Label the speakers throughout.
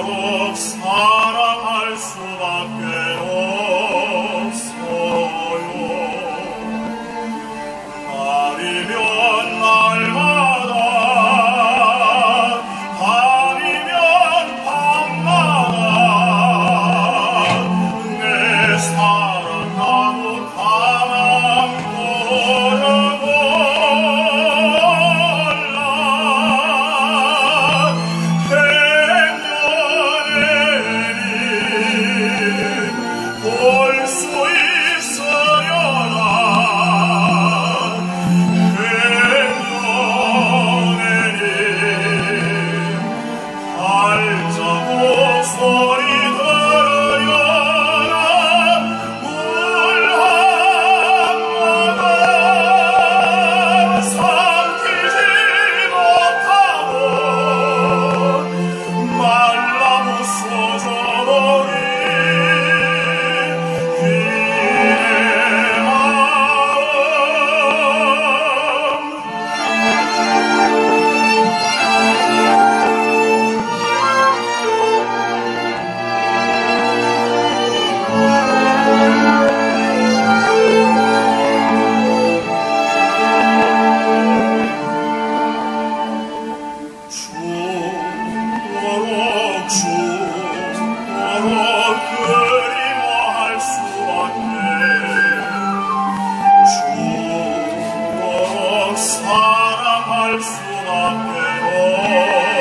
Speaker 1: of sorrow. Sfara mal sulla te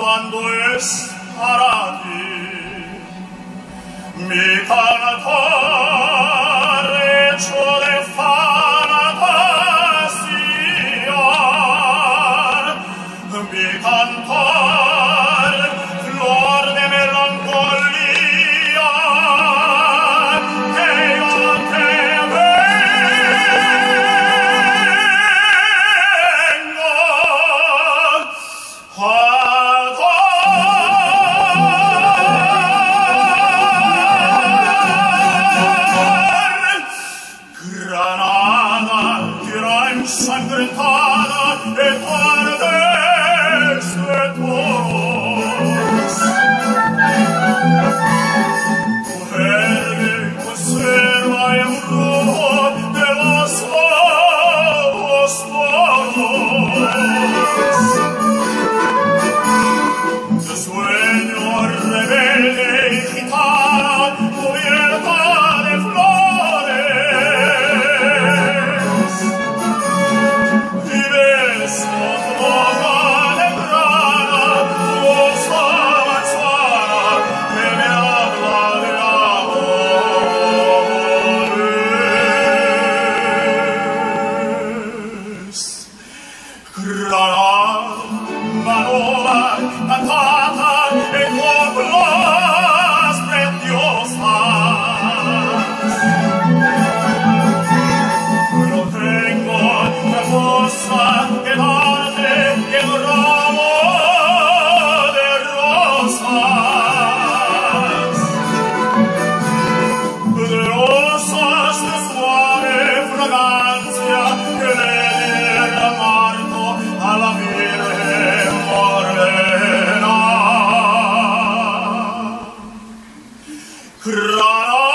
Speaker 1: cuando es para ti mi cantar. lontana e tarde se Cry